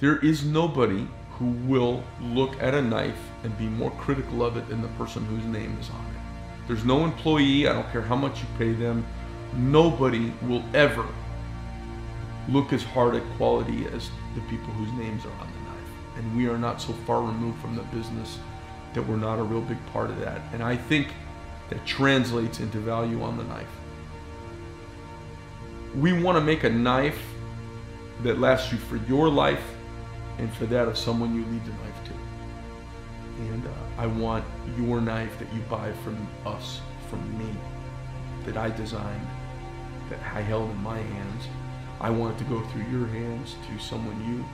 There is nobody who will look at a knife and be more critical of it than the person whose name is on it. There's no employee, I don't care how much you pay them, nobody will ever look as hard at quality as the people whose names are on the knife. And we are not so far removed from the business that we're not a real big part of that. And I think that translates into value on the knife. We want to make a knife that lasts you for your life and for that of someone you leave the knife to. And uh, I want your knife that you buy from us, from me, that I designed, that I held in my hands. I want it to go through your hands to someone you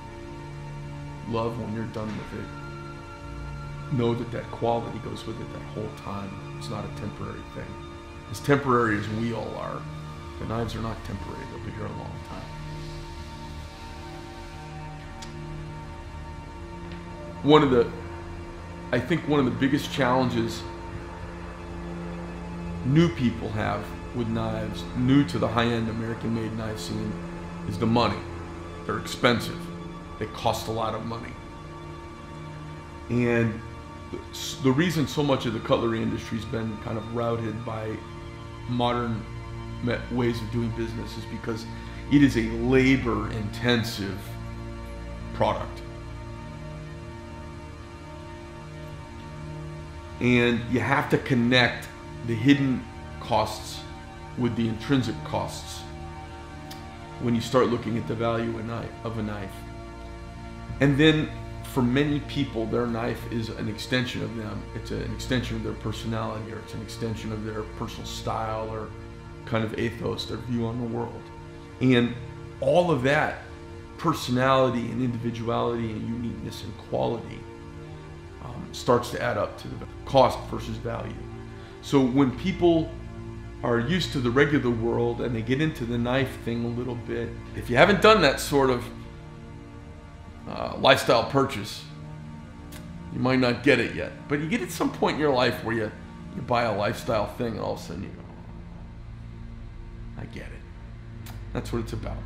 love when you're done with it. Know that that quality goes with it that whole time. It's not a temporary thing. As temporary as we all are, the knives are not temporary. They'll be here long One of the, I think one of the biggest challenges new people have with knives, new to the high-end American-made knife scene, is the money. They're expensive. They cost a lot of money. And the reason so much of the cutlery industry's been kind of routed by modern ways of doing business is because it is a labor intensive product. And you have to connect the hidden costs with the intrinsic costs when you start looking at the value of a knife. And then for many people, their knife is an extension of them. It's an extension of their personality, or it's an extension of their personal style, or kind of ethos, their view on the world. And all of that personality and individuality and uniqueness and quality starts to add up to the cost versus value. So when people are used to the regular world and they get into the knife thing a little bit, if you haven't done that sort of uh, lifestyle purchase, you might not get it yet. But you get at some point in your life where you, you buy a lifestyle thing and all of a sudden you go, I get it. That's what it's about.